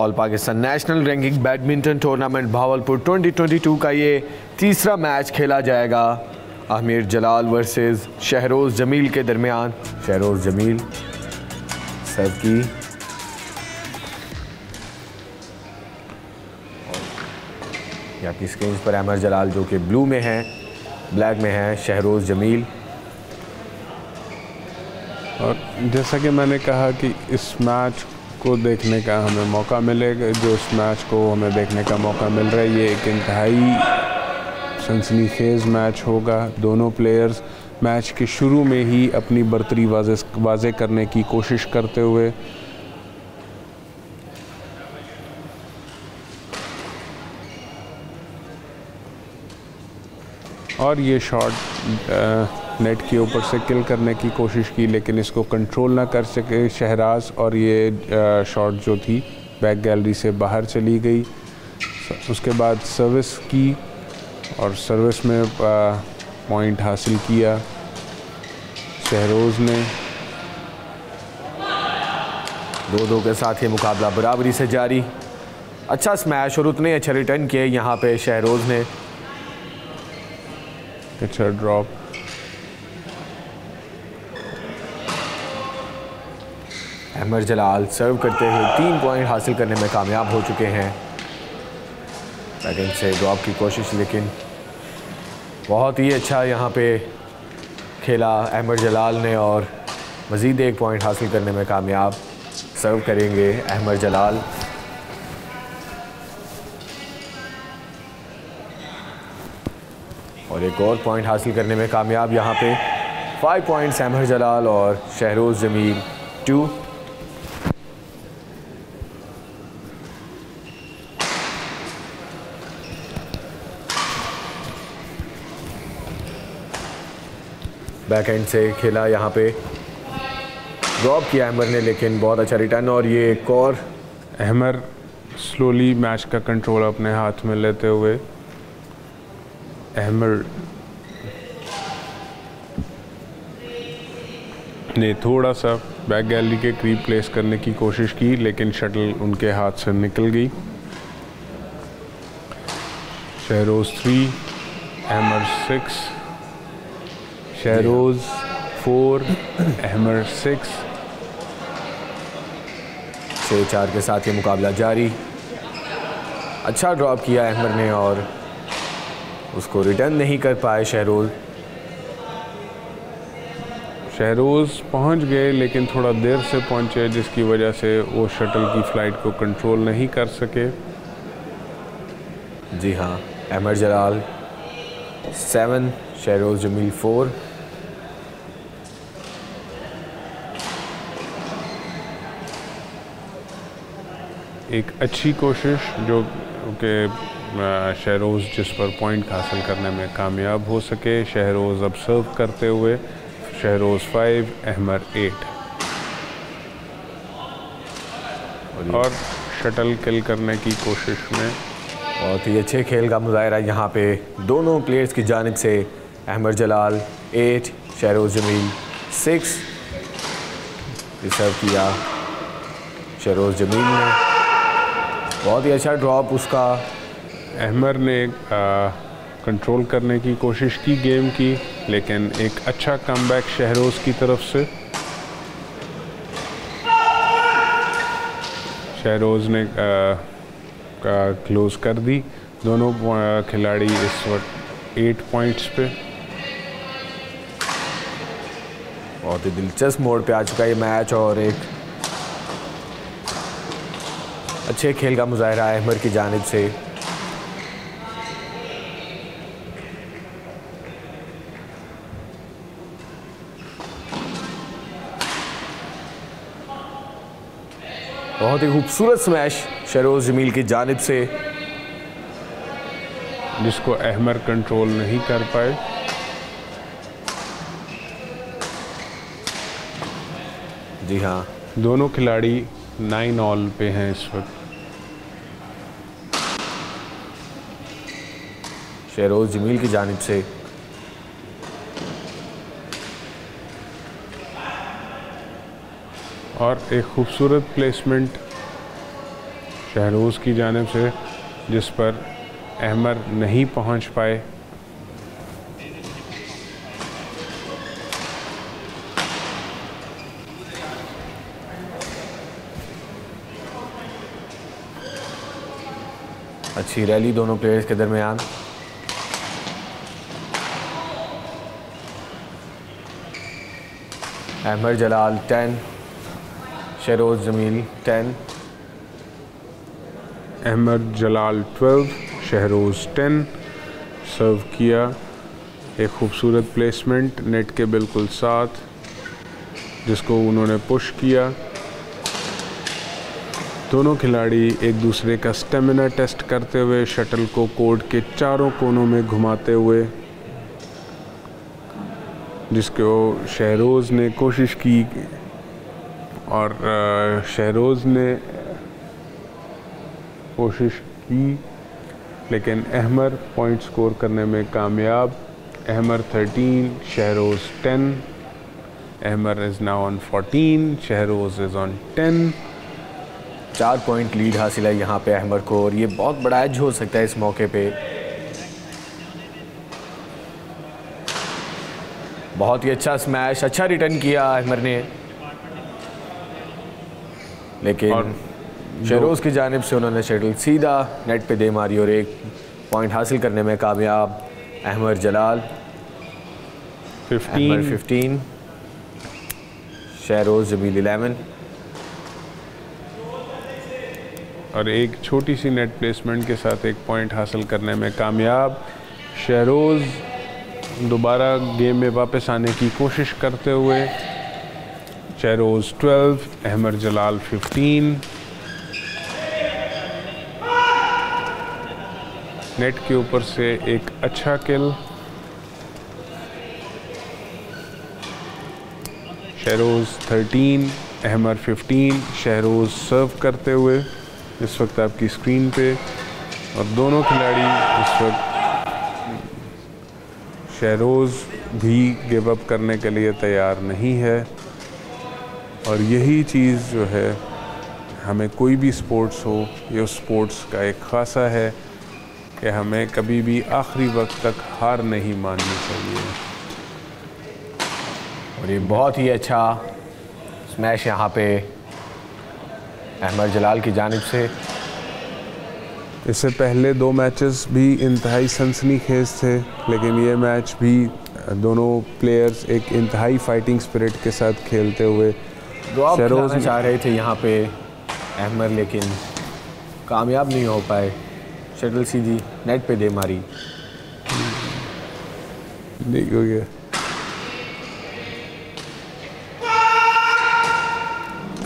All Pakistan national ranking badminton tournament Bahawalpur 2022 का ये तीसरा मैच खेला जाएगा। आमिर जलाल वर्सेस शहरोज़ जमील के दरमियान। शहरोज़ जमील सर्व की। यहाँ की स्क्रीन पर अहमर जलाल जो कि ब्लू में है ब्लैक में है, शहरोज़ जमील। और जैसा कि मैंने कहा कि इस मैच को देखने का हमें मौका मिलेगा, जो इस मैच को हमें देखने का मौका मिल रहा है। ये एक इंतहाई सनसनी खेज मैच होगा। दोनों प्लेयर्स मैच के शुरू में ही अपनी बर्तरी वाजे वाजे करने की कोशिश करते हुए और ये शॉट नेट के ऊपर से किल करने की कोशिश की लेकिन इसको कंट्रोल ना कर सके शहराज और ये शॉट जो थी बैक गैलरी से बाहर चली गई। उसके बाद सर्विस की और सर्विस में पॉइंट हासिल किया। शहरोज़ ने। दो दो के साथ ये मुकाबला बराबरी से जारी। अच्छा स्मैश और उतने अच्छे रिटर्न किए यहाँ पे शहरोज़ ने। अच्छा ड्रॉप अहमद जलाल सर्व करते हुए तीन पॉइंट हासिल करने में कामयाब हो चुके हैं। सेकंड से ड्रॉप की कोशिश, लेकिन बहुत ही अच्छा यहाँ पे खेला अहमद जलाल ने और मज़ीद एक पॉइंट हासिल करने में कामयाब सर्व करेंगे अहमद जलाल। और एक और पॉइंट हासिल करने में कामयाब यहाँ पे फाइव पॉइंट्स अहमद जलाल और Shahroz Jameel to back end से खेला यहाँ पे। ड्रॉप किया अहमर ने, लेकिन बहुत अच्छा रिटर्न और ये एक और अहमर स्लोली मैच का कंट्रोल अपने हाथ में लेते हुए। अहमर ने थोड़ा सा बैक गैलरी के करीब प्लेस करने की कोशिश की, लेकिन शटल उनके हाथ से निकल गई। Shahroz three Ahmar six Shahroz four Ahmar six छः चार के साथ ये मुकाबला जारी। अच्छा ड्रॉप किया अहमर ने और उसको रिटर्न नहीं कर पाए शहरोज़ शहरोज़ पहुँच गए लेकिन थोड़ा देर से पहुँचे जिसकी वजह से वो शटल की फ़्लाइट को कंट्रोल नहीं कर सके। जी हाँ अहमद जलाल सेवन शहरोज़ जमील फोर एक अच्छी कोशिश जो कि शहरोज़ जिस पर पॉइंट हासिल करने में कामयाब हो सके। शहरोज़ अब सर्व करते हुए शहरोज़ फाइव अहमर एट और शटल किल करने की कोशिश में बहुत ही अच्छे खेल का मुजाहरा यहाँ पे दोनों प्लेयर्स की जानब से। Ahmed Jalal eight Shahroz Jameel six reserve किया शहरोज़ जमील ने। बहुत ही अच्छा ड्रॉप उसका। अहमर ने कंट्रोल करने की कोशिश की गेम की लेकिन एक अच्छा कमबैक शहरोज़ की तरफ़ से। शहरोज़ ने क्लोज़ कर दी। दोनों खिलाड़ी इस वक्त एट पॉइंट्स पे। बहुत ही दिलचस्प मोड़ पे आ चुका है ये मैच और एक अच्छे खेल का मुजाहरा अहमर की जानब से। बहुत ही खूबसूरत स्मैश शरोज जमील की जानब से। जिसको अहमर कंट्रोल नहीं कर पाए। जी हाँ। दोनों खिलाड़ी नाइन ऑल पे हैं इस वक्त। शहरोज़ जमील की जानब से। और एक खूबसूरत प्लेसमेंट शहरोज़ की जानब से जिस पर अहमर नहीं पहुँच पाए। अच्छी रैली दोनों प्लेयर्स के दरमियान। Ahmed Jalal ten Shahroz Jameel ten. Ahmed Jalal twelve, Shahroz ten. Serve किया एक खूबसूरत प्लेसमेंट, नेट के बिल्कुल साथ, जिसको उन्होंने पुश किया। दोनों खिलाड़ी एक दूसरे का स्टेमिना टेस्ट करते हुए, शटल को कोर्ट के चारों कोनों में घुमाते हुए जिसको शहरोज़ ने कोशिश की और शहरोज़ ने कोशिश की, लेकिन अहमर पॉइंट स्कोर करने में कामयाब। Ahmar 13 Shahroz 10 Ahmar is now on 14 Shahroz is on 10 चार पॉइंट लीड हासिल है यहाँ पे अहमर को और ये बहुत बड़ा एज हो सकता है इस मौके पे। बहुत ही अच्छा स्मैश अच्छा रिटर्न किया अहमर ने। लेकिन शहरोज़ की जानब से उन्होंने शटल सीधा नेट पे दे मारी और एक पॉइंट हासिल करने में कामयाब Ahmar Jalal. Fifteen fifteen Shahroz Jameel eleven और एक छोटी सी नेट प्लेसमेंट के साथ एक पॉइंट हासिल करने में कामयाब शहरोज़ दोबारा गेम में वापस आने की कोशिश करते हुए शहरोज़ 12 अहमद जलाल 15 नेट के ऊपर से एक अच्छा किल शहरोज़ 13 अहमर 15 शहरोज़ सर्व करते हुए, इस वक्त आपकी स्क्रीन पे, और दोनों खिलाड़ी इस वक्त शहरोज़ भी गिव अप करने के लिए तैयार नहीं है। और यही चीज़ जो है, हमें कोई भी स्पोर्ट्स हो, ये स्पोर्ट्स का एक खासा है कि हमें कभी भी आखिरी वक्त तक हार नहीं माननी चाहिए। और ये बहुत ही अच्छा स्मैश यहाँ पे अहमद जलाल की जानब से। इससे पहले दो मैचेस भी इंतहाई सनसनी खेज थे लेकिन ये मैच भी दोनों प्लेयर्स एक इंतहाई फाइटिंग स्पिरिट के साथ खेलते हुए शहरोज चाह रहे थे यहाँ पे अहमद लेकिन कामयाब नहीं हो पाए। शटल सीधी नेट पे दे मारी। नहीं हो गया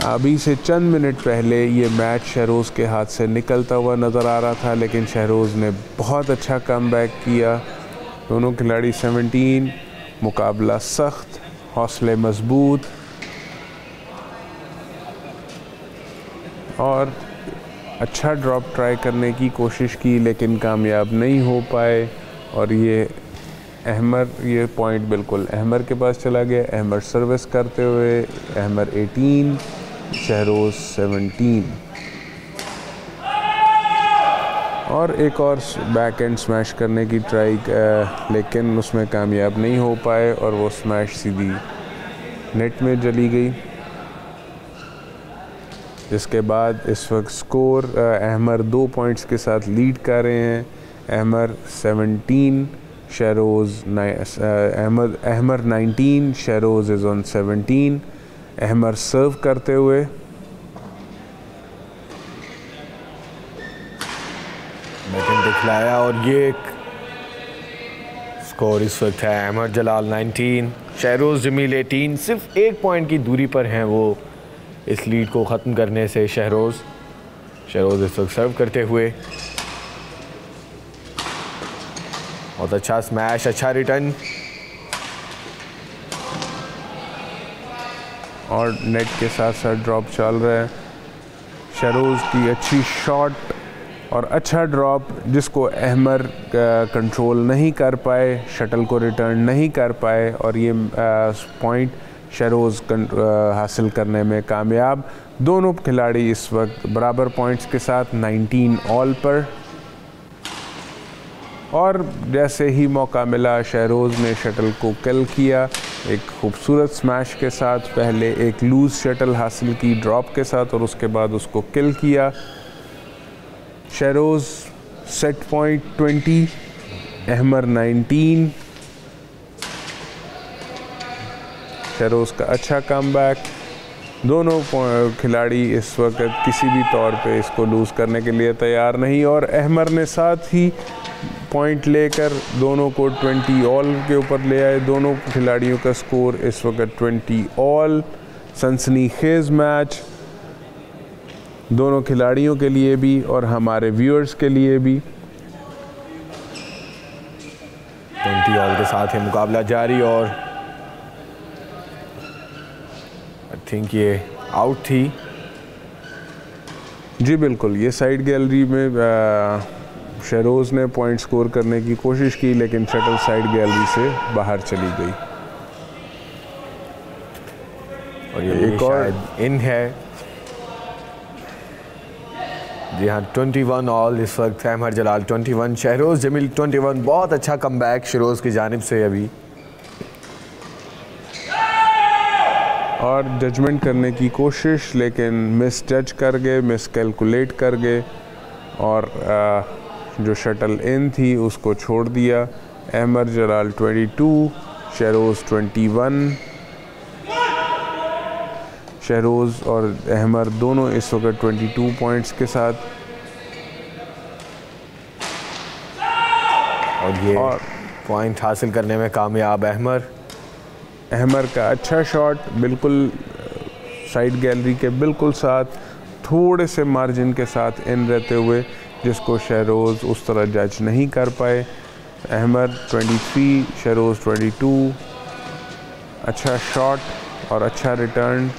अभी से चंद मिनट पहले ये मैच शहरोज़ के हाथ से निकलता हुआ नज़र आ रहा था, लेकिन शहरोज़ ने बहुत अच्छा कम किया। दोनों खिलाड़ी 17 मुकाबला सख्त, हौसले मज़बूत। और अच्छा ड्रॉप ट्राई करने की कोशिश की, लेकिन कामयाब नहीं हो पाए। और ये अहमर, ये पॉइंट बिल्कुल अहमर के पास चला गया। अहमर सर्विस करते हुए अहमर 18 शहरोज सेवनटीन। और एक और बैक एंड स्मैश करने की ट्राई लेकिन उसमें कामयाब नहीं हो पाए और वो स्मैश सीधी नेट में जली गई। जिसके बाद इस वक्त स्कोर अहमर दो पॉइंट्स के साथ लीड कर रहे हैं। Ahmar 17 Shahroz Ahmed Ahmar 19 Shahroz is on 17 Ahmar serve करते हुए। बैटिंग दिखलाया और ये एक स्कोर इस वक्त है। अहमद जलाल 19 शहरोज जमील 18 सिर्फ़ एक पॉइंट की दूरी पर हैं वो इस लीड को ख़त्म करने से शहरोज। शहरोज इस वक्त सर्व करते हुए। बहुत अच्छा स्मैश अच्छा रिटर्न और नेट के साथ साथ ड्रॉप चल रहा है। शरोज़ की अच्छी शॉट और अच्छा ड्रॉप जिसको अहमर कंट्रोल नहीं कर पाए शटल को रिटर्न नहीं कर पाए और ये पॉइंट शहरोज़ हासिल करने में कामयाब। दोनों खिलाड़ी इस वक्त बराबर पॉइंट्स के साथ 19 ऑल पर। और जैसे ही मौका मिला शहरोज़ ने शटल को किल किया। एक खूबसूरत स्मैश के साथ, पहले एक लूज़ शटल हासिल की ड्रॉप के साथ और उसके बाद उसको किल किया। शहरोज़ सेट पॉइंट 20 अहमर 19 शहरोज़ का अच्छा कम बैक दोनों खिलाड़ी इस वक्त किसी भी तौर पे इसको लूज़ करने के लिए तैयार नहीं और अहमर ने साथ ही पॉइंट लेकर दोनों को 20 ऑल के ऊपर ले आए। दोनों खिलाड़ियों का स्कोर इस वक्त 20 ऑल सनसनी खेज मैच दोनों खिलाड़ियों के लिए भी और हमारे व्यूअर्स के लिए भी। 20 ऑल के साथ ये मुकाबला जारी और आई थिंक ये आउट थी। जी बिल्कुल ये साइड गैलरी में शहरोज़ ने पॉइंट स्कोर करने की कोशिश की लेकिन शटल साइड गैलरी से बाहर चली गई। और ये एक और इन है। जी हाँ 21 ऑल इस वक्त अहमद जलाल 21 शहरोज़ जमील 21 बहुत अच्छा कम बैक शहरोज़ की जानब से अभी। और जजमेंट करने की कोशिश लेकिन मिस जज कर गए मिस कैलकुलेट कर गए और जो शटल इन थी उसको छोड़ दिया। अहमर जलाल 22 शहरोज़ 21 शहरोज़ और अहमर दोनों इस वक्त 22 पॉइंट्स के साथ। और ये और पॉइंट हासिल करने में कामयाब अहमर अहमर का अच्छा शॉट बिल्कुल साइड गैलरी के बिल्कुल साथ थोड़े से मार्जिन के साथ इन रहते हुए। जिसको शहरोज़ उस तरह जज नहीं कर पाए। अहमद 23 शहरोज़ 22 अच्छा शॉट और अच्छा रिटर्न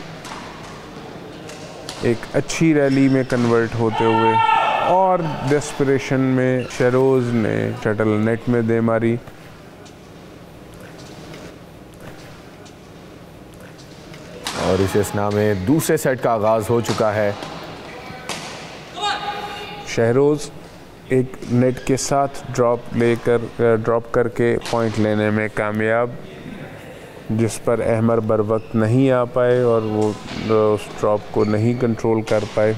एक अच्छी रैली में कन्वर्ट होते हुए और डेस्परेशन में शहरोज़ ने शटल नेट में दे मारी। और इस में दूसरे सेट का आगाज़ हो चुका है। शहरोज़ एक नेट के साथ ड्रॉप लेकर ड्रॉप करके पॉइंट लेने में कामयाब, जिस पर अहमर बर वक्त नहीं आ पाए और वो उस ड्रॉप को नहीं कंट्रोल कर पाए।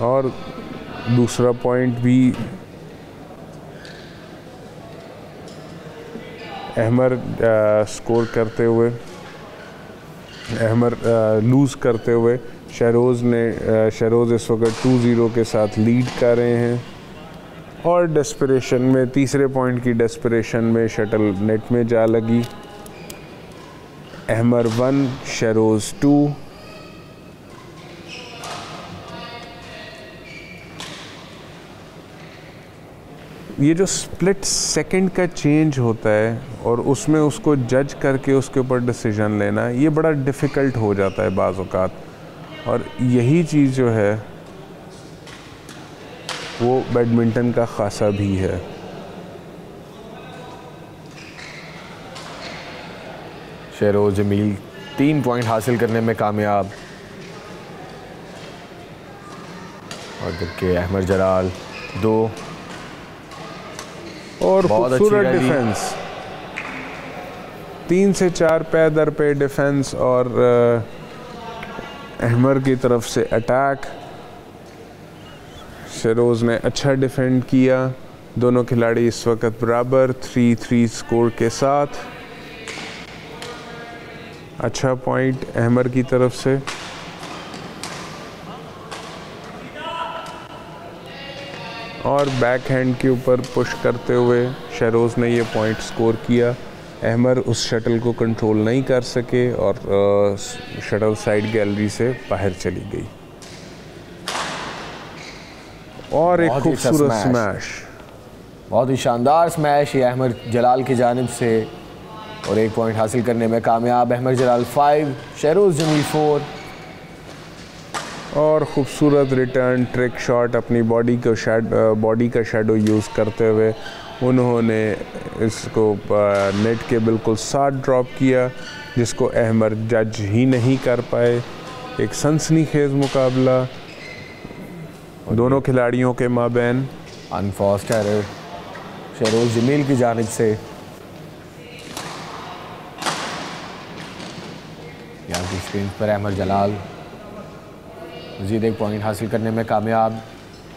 और दूसरा पॉइंट भी, अहमर स्कोर करते हुए अहमर लूज़ करते हुए शहरोज़ ने शहरोज़ इस वक्त टू ज़ीरो के साथ लीड कर रहे हैं और डेस्परेशन में, तीसरे पॉइंट की डेस्परेशन में शटल नेट में जा लगी। अहमर वन शहरोज़ टू ये जो स्प्लिट सेकंड का चेंज होता है और उसमें उसको जज करके उसके ऊपर डिसीज़न लेना, ये बड़ा डिफ़िकल्ट हो जाता है बाज़ और यही चीज़ जो है, वो बैडमिंटन का खासा भी है। शेरो जमील, तीन पॉइंट हासिल करने में कामयाब। और जबकि अहमद जलाल, दो और खूबसूरत डिफेंस तीन से चार पैदर पे डिफेंस और अहमर की तरफ़ से अटैक शरोज़ ने अच्छा डिफेंड किया। दोनों खिलाड़ी इस वक्त बराबर थ्री थ्री स्कोर के साथ। अच्छा पॉइंट अहमर की तरफ़ से। और बैक हैंड के ऊपर पुश करते हुए शहरोज़ ने ये पॉइंट स्कोर किया। अहमर उस शटल को कंट्रोल नहीं कर सके और शटल साइड गैलरी से बाहर चली गई। और एक खूबसूरत स्मैश बहुत ही शानदार स्मैश ये अहमद जलाल की जानब से। और एक पॉइंट हासिल करने में कामयाब अहमद जलाल फाइव शहरोज़ जमील फोर और ख़ूबसूरत रिटर्न ट्रिक शॉट अपनी बॉडी को शेड बॉडी का शेडो यूज़ करते हुए उन्होंने इसको नेट के बिल्कुल साथ ड्रॉप किया, जिसको अहमर जज ही नहीं कर पाए। एक सनसनी खेज मुकाबला। दोनों खिलाड़ियों के माबेन। अनफॉस्ट एरर शहरोज जमील की जानब से। यहाँ की स्क्रीन पर अहमद जलाल। मजीद एक पॉइंट हासिल करने में कामयाब।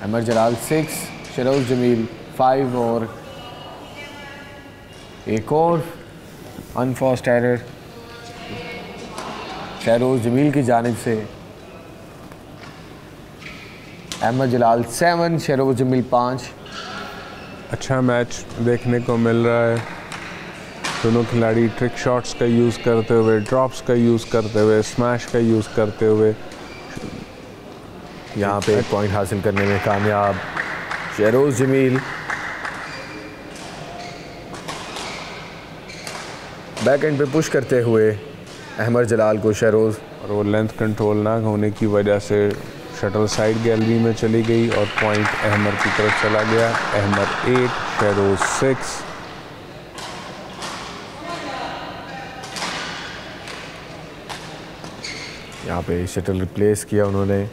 अहमद जलाल सिक्स शरोज जमील फाइव और एक और अनफॉस्ट एरर शहरोज जमील की जानब से अहमद जलाल सेवन शहरोज जमील पाँच। अच्छा मैच देखने को मिल रहा है। दोनों खिलाड़ी ट्रिक शॉट्स का यूज़ करते हुए ड्रॉप्स का यूज़ करते हुए स्मैश का यूज़ करते हुए यहाँ पे एक पॉइंट हासिल करने में कामयाब। शहरोज जमील। बैक एंड पे पुश करते हुए अहमद जलाल को शहरोज और वो लेंथ कंट्रोल ना होने की वजह से शटल साइड गैलरी में चली गई और पॉइंट अहमद की तरफ़ चला गया। अहमद एट शहरोज सिक्स यहाँ पे शटल रिप्लेस किया उन्होंने।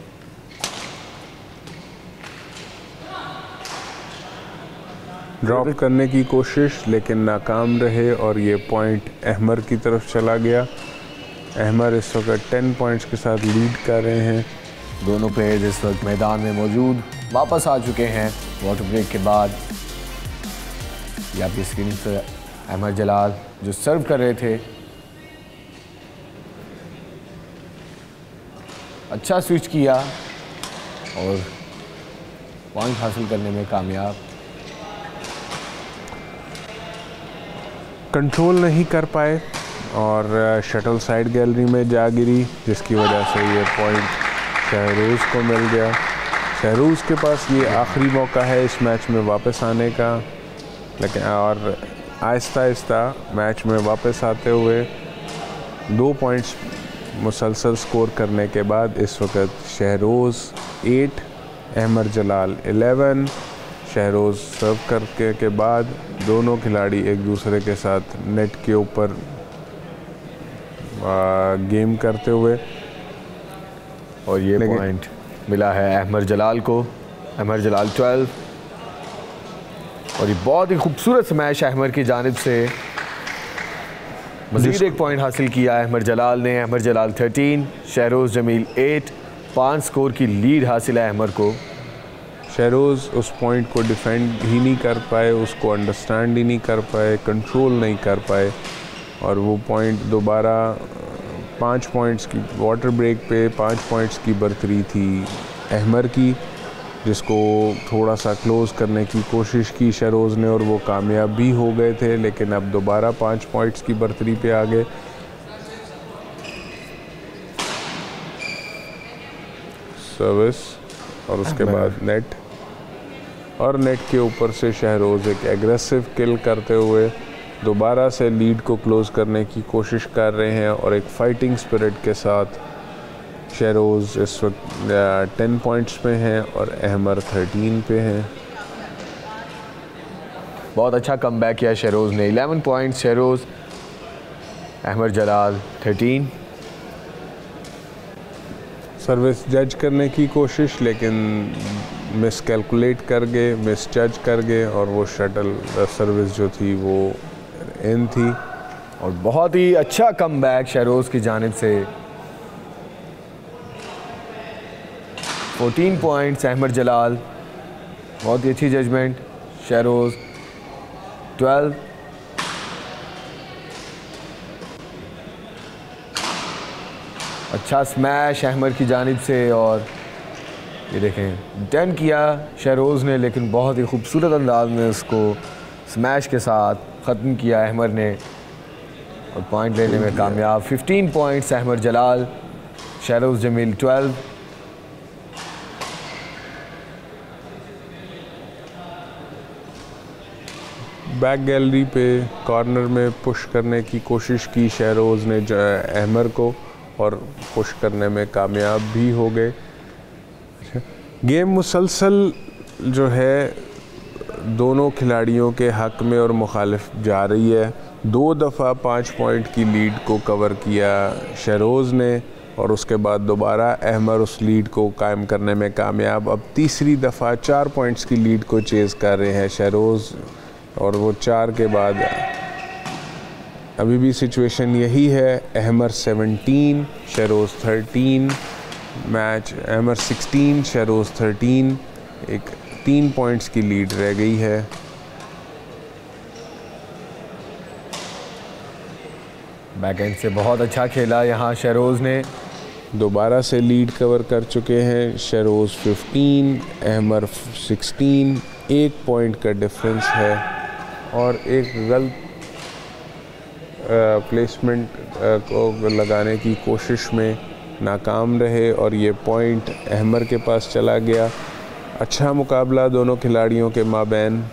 ड्रॉप करने की कोशिश, लेकिन नाकाम रहे और ये पॉइंट अहमर की तरफ़ चला गया। अहमर इस वक्त टेन पॉइंट्स के साथ लीड कर रहे हैं। दोनों प्लेयर्स इस वक्त मैदान में मौजूद वापस आ चुके हैं। वाटर ब्रेक के बाद ये आपकी स्क्रीन पर अहमद जलाल, जो सर्व कर रहे थे। अच्छा स्विच किया और पॉइंट हासिल करने में कामयाब। कंट्रोल नहीं कर पाए और शटल साइड गैलरी में जा गिरी, जिसकी वजह से ये पॉइंट शहरोज़ को मिल गया। शहरोज़ के पास ये आखिरी मौका है इस मैच में वापस आने का। लेकिन, और आहिस्ता आहिस्ता मैच में वापस आते हुए दो पॉइंट्स मुसलसल स्कोर करने के बाद इस वक्त Shahroz eight Ahmar Jalal eleven Shahroz serve करके के बाद दोनों खिलाड़ी एक दूसरे के साथ नेट के ऊपर गेम करते हुए। और ये पॉइंट मिला है अहमर जलाल को। अहमर जलाल ट्वेल्व और ये बहुत ही खूबसूरत स्मैश अहमर की जानब से। मजीद एक पॉइंट हासिल किया अहमद जलाल ने। अहमद जलाल थर्टीन शहरोज़ जमील एट पाँच स्कोर की लीड हासिल है अहमद को। शहरोज़ उस पॉइंट को डिफेंड ही नहीं कर पाए उसको अंडरस्टैंड ही नहीं कर पाए कंट्रोल नहीं कर पाए और वो पॉइंट दोबारा पाँच पॉइंट्स की वाटर ब्रेक पे पाँच पॉइंट्स की बरतरी थी अहमर की जिसको थोड़ा सा क्लोज़ करने की कोशिश की शरोज़ ने और वो कामयाब भी हो गए थे लेकिन अब दोबारा पाँच पॉइंट्स की बर्तरी पे आ गए सर्विस और उसके बाद नेट और नेट के ऊपर से शहरोज़ एक एग्रेसिव किल करते हुए दोबारा से लीड को क्लोज़ करने की कोशिश कर रहे हैं और एक फ़ाइटिंग स्पिरिट के साथ शेरोज़ इस वक्त टेन पॉइंट्स पे हैं और अहमर थर्टीन पे हैं। बहुत अच्छा कम बैक किया शहरोज ने। Eleven point Shahroz Ahmed Jalal thirteen service जज करने की कोशिश लेकिन मिस कैलकुलेट कर गए मिस जज कर गए और वो शटल सर्विस जो थी वो इन थी। और बहुत ही अच्छा कम बैक शहरोज की जानब से। 14 पॉइंट्स अहमद जलाल। बहुत ही अच्छी जजमेंट शहरोज़। 12 अच्छा स्मैश अहमद की जानब से, और ये देखें डन किया शहरोज़ ने लेकिन बहुत ही खूबसूरत अंदाज में उसको स्मैश के साथ ख़त्म किया अहमद ने। और पॉइंट लेने में कामयाब। 15 points Ahmad Jalal Shahroz Jamil 12 back gallery पे कॉर्नर में पुश करने की कोशिश की शहरोज़ ने अहमर को और पुश करने में कामयाब भी हो गए। गेम मुसलसल जो है, दोनों खिलाड़ियों के हक में और मुखालिफ जा रही है। दो दफ़ा पाँच पॉइंट की लीड को कवर किया शहरोज़ ने और उसके बाद दोबारा अहमर उस लीड को कायम करने में कामयाब। अब तीसरी दफ़ा चार पॉइंट्स की लीड को चेज़ कर रहे हैं शहरोज़ और वो चार के बाद। अभी भी सिचुएशन यही है, अहमर 17 शहरोज़ 13 मैच एमर 16 शहरोज़ 13 एक तीन पॉइंट्स की लीड रह गई है। बैकएंड से बहुत अच्छा खेला यहाँ शहरोज़ ने। दोबारा से लीड कवर कर चुके हैं शरोज़ 15 अहमर 16 एक पॉइंट का डिफरेंस है और एक गलत प्लेसमेंट को लगाने की कोशिश में नाकाम रहे और ये पॉइंट अहमर के पास चला गया। अच्छा मुकाबला दोनों खिलाड़ियों के माबेन।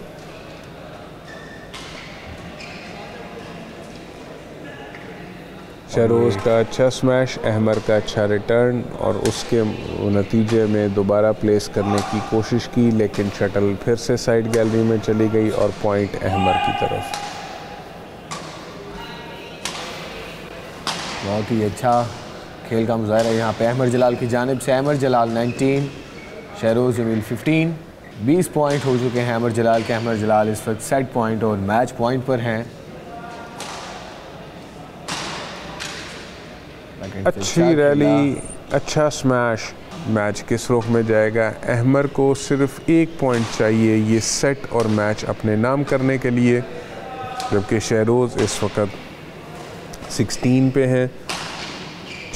शहरोज़ का अच्छा स्मैश अहमर का अच्छा रिटर्न और उसके नतीजे में दोबारा प्लेस करने की कोशिश की, लेकिन शटल फिर से साइड गैलरी में चली गई और पॉइंट अहमर की तरफ़। बहुत ही अच्छा खेल का मुजाहरा यहाँ पे अहमद जलाल की जानब से। अहमर जलाल 19 शहरोज़ जमील 15 20 पॉइंट हो चुके हैं अहमर जलाल के। अहमद जलाल इस वक्त सेट पॉइंट और मैच पॉइंट पर हैं। अच्छी रैली अच्छा स्मैश मैच किस रुख में जाएगा? अहमर को सिर्फ़ एक पॉइंट चाहिए ये सेट और मैच अपने नाम करने के लिए जबकि शहरोज़ इस वक्त 16 पे हैं।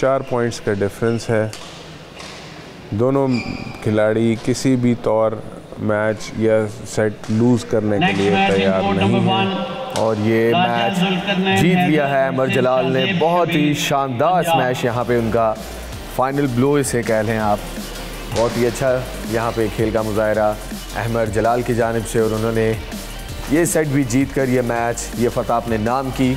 चार पॉइंट्स का डिफरेंस है। दोनों खिलाड़ी किसी भी तौर मैच या सेट लूज़ करने के लिए तैयार नहीं है। और ये मैच जीत लिया है अमर जलाल ने। बहुत ही शानदार स्मैश यहाँ पे उनका फाइनल ब्लो इसे कह लें आप। बहुत ही अच्छा यहाँ पे खेल का मुजाहरा अहमर जलाल की जानब से और उन्होंने ये सेट भी जीत कर ये मैच ये फ़तह अपने नाम की।